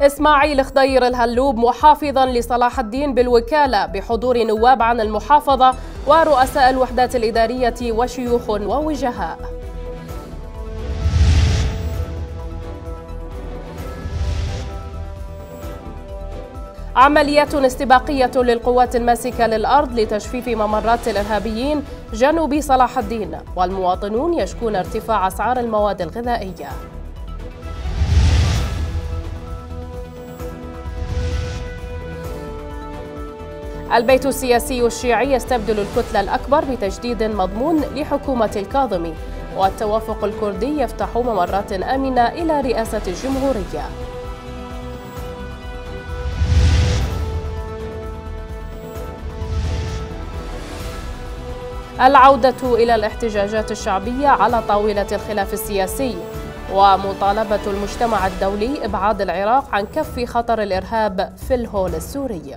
إسماعيل خضير الهلوب محافظا لصلاح الدين بالوكالة بحضور نواب عن المحافظة ورؤساء الوحدات الإدارية وشيوخ ووجهاء. عمليات استباقية للقوات الماسكة للأرض لتجفيف ممرات الإرهابيين جنوب صلاح الدين والمواطنون يشكون ارتفاع أسعار المواد الغذائية. البيت السياسي الشيعي يستبدل الكتلة الأكبر بتجديد مضمون لحكومة الكاظمي والتوافق الكردي يفتح ممرات آمنة إلى رئاسة الجمهورية. العودة إلى الاحتجاجات الشعبية على طاولة الخلاف السياسي ومطالبة المجتمع الدولي إبعاد العراق عن كف خطر الإرهاب في الهول السوري.